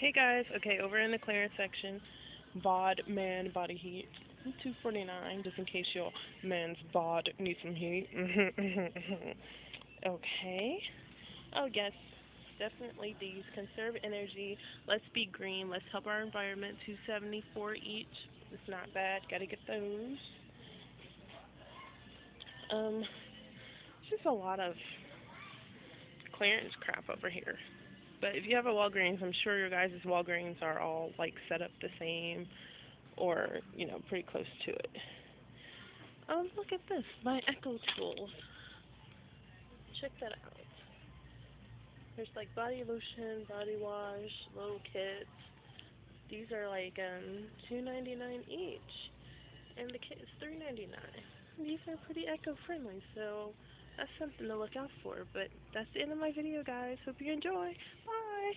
Hey guys, okay, over in the clearance section, bod man body heat, 249, just in case your man's bod needs some heat. okay. Oh yes, definitely these. Conserve energy, let's be green, let's help our environment, 274 each. It's not bad, gotta get those. Um, just a lot of clearance crap over here. But if you have a Walgreens, I'm sure your guys' Walgreens are all like set up the same or, you know, pretty close to it. Oh, look at this, my Echo Tools. Check that out. There's like body lotion, body wash, little kits. These are like um $2.99 each, and the kit is $3.99. These are pretty eco-friendly, so that's something to look out for. But that's the end of my video, guys. Hope you enjoy. Bye!